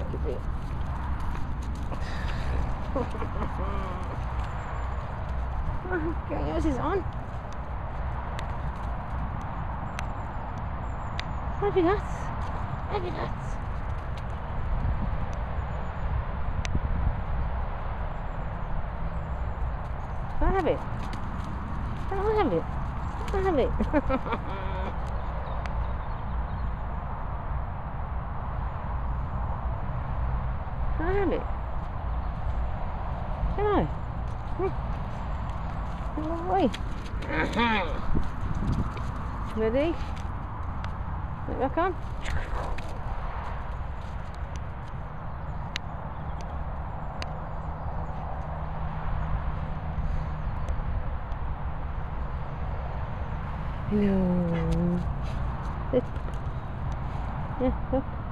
It, do you? okay, yours is on. You nuts? You nuts? Can I have it? Can I have it? Can I have it? I have it? Can I? Hmm. Oi. Ready? Put it back on. Hello. Sit. Yeah, look.